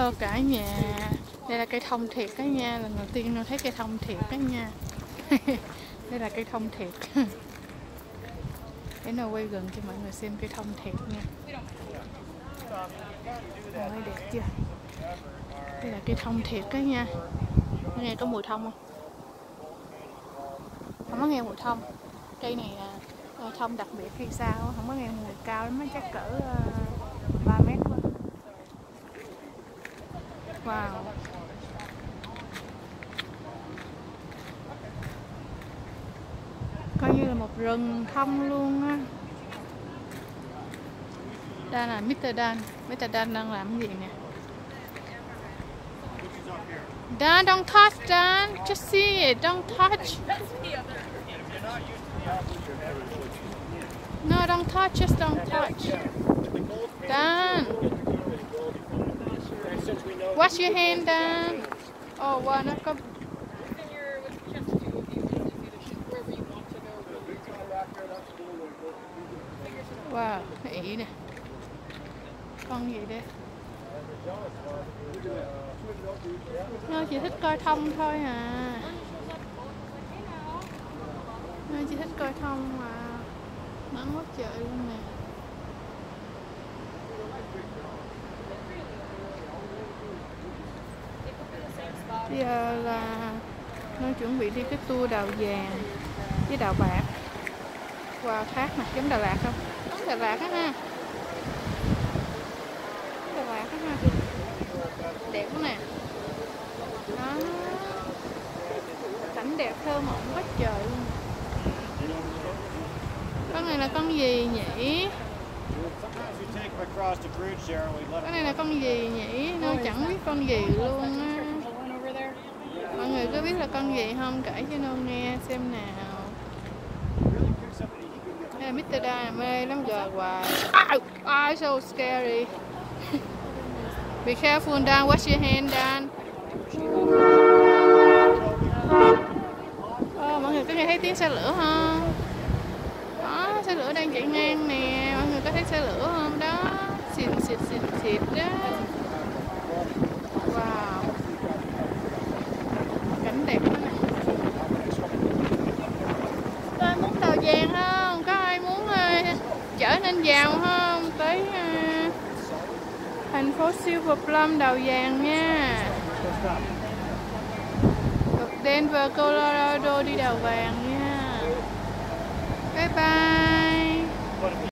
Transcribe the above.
Hello cả nhà. Đây là cây thông thiệt đó nha, Lần đầu tiên tôi thấy cây thông thiệt đó nha. Đây là cây thông thiệt. Để nào quay gần cho mọi người xem cây thông thiệt nha. Ôi đẹp chưa? Đây là cây thông thiệt đó nha. Nghe có mùi thông không? Không có nghe mùi thông. Cây này ờ, thông đặc biệt khi sao? Không có nghe mùi cao lắm chắc cỡ ờ, ba 3 mét Wow Coi như là một rừng thông luôn á Dan là Mr. Dan Mr. Dan đang làm gì nè Dan, don't touch, Dan. Just see it. Don't touch. No, don't touch. Just don't touch. Dan. Wash your hand, down. Oh, wow, nó có Wow, nó ỉ nè Con gì đây? Nó chỉ thích coi thông thôi à. Nó chỉ thích coi thông mà. Nắng quá trời luôn nè. Giờ là nó chuẩn bị đi cái tour đào vàng với đào bạc. Qua wow, khác nè, giống Đà Lạt không? Giống Đà Lạt á ha. Đà Lạt á ha. Đẹp quá nè. Đó. Cảnh đẹp thơ mộng quá trời luôn. Con này là con gì nhỉ? Cái này là con gì nhỉ? Nó chẳng biết con gì luôn á người có biết là con gì không? Kể cho Nô nghe xem nào đây Mr. Dai mê lắm giờ hoài Ow! Oh, so scary Be careful Dan, wash your hand Dan oh, Mọi người có nghe thấy tiếng xe lửa không? Đó, xe lửa đang chạy ngang nè Mọi người có thấy xe lửa không? Đó Xịt xịt xịt xịt đó Wow Cảnh đẹp quá nè Có ai muốn đào vàng không? Có ai muốn uh, vào ha. Không? Tới uh, thành phố Silver Plum đào vàng nha. Được Denver, Colorado đi đào vàng nha. Bye bye.